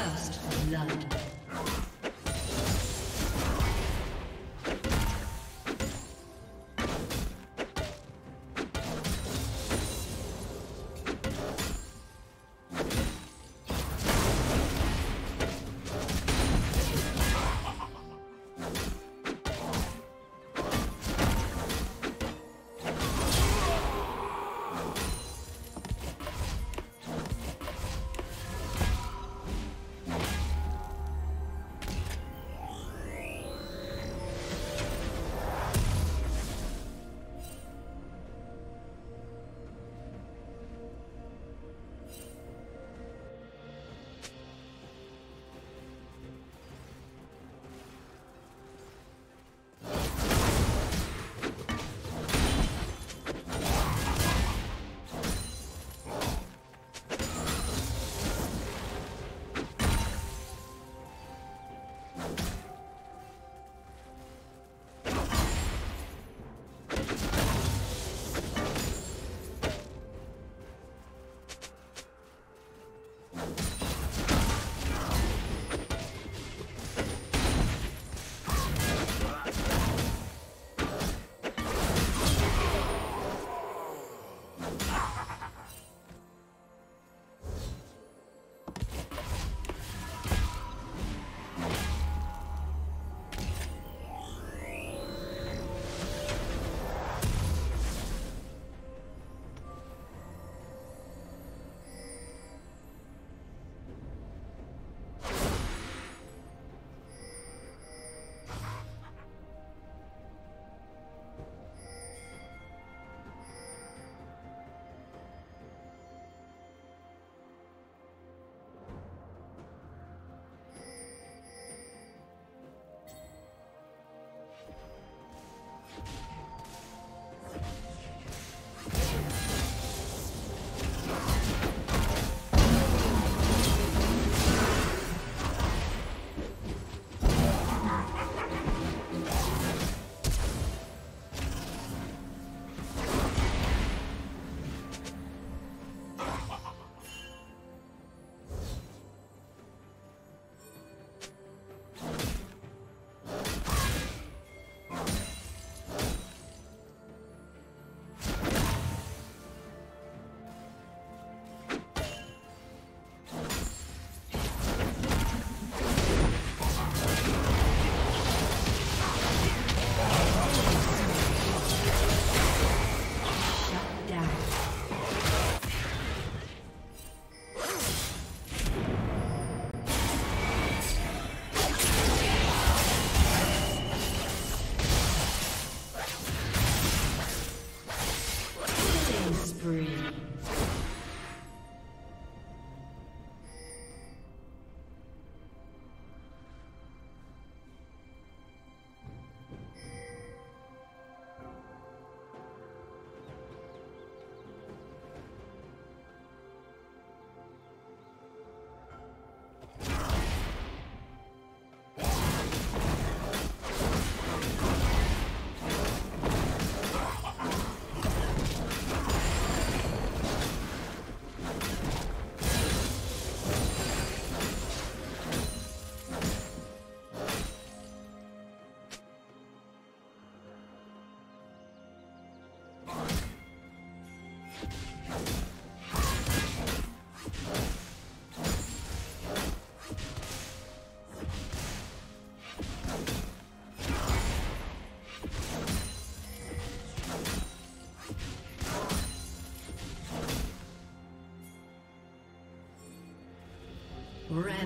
First blood.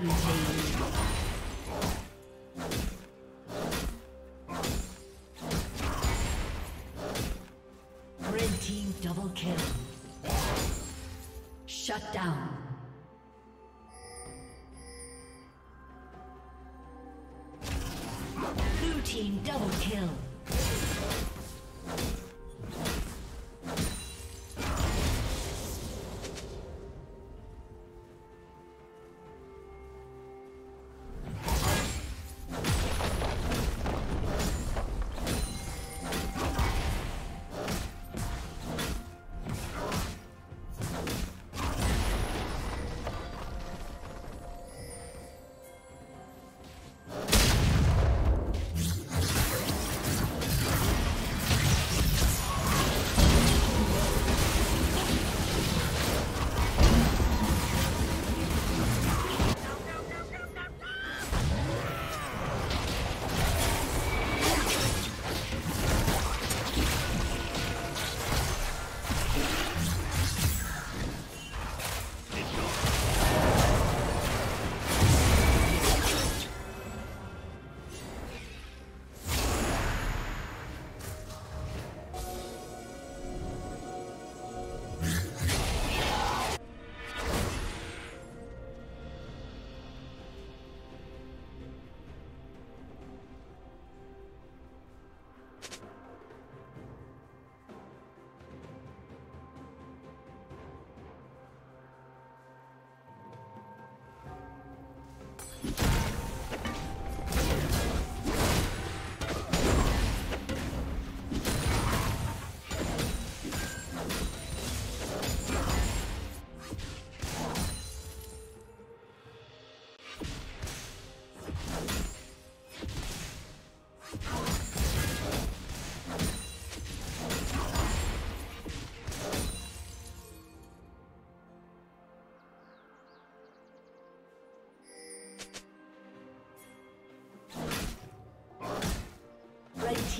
Rampage. Red team double kill. Shut down. Blue team double kill.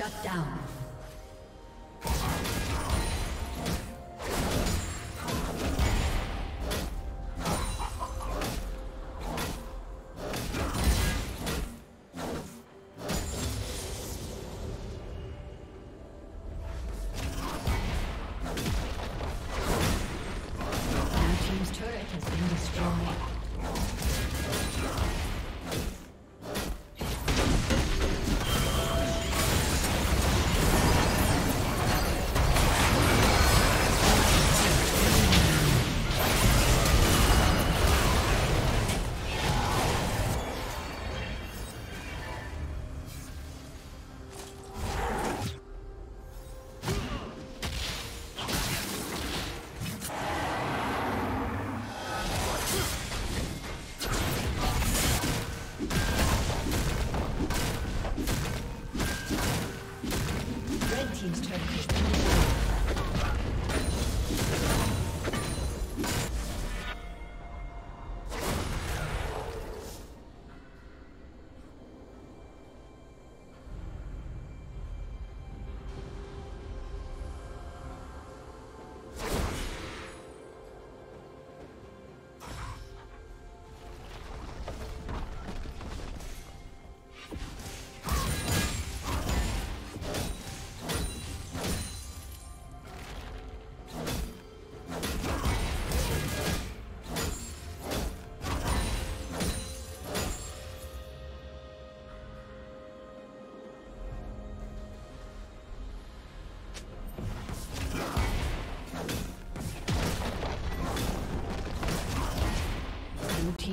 Shut down.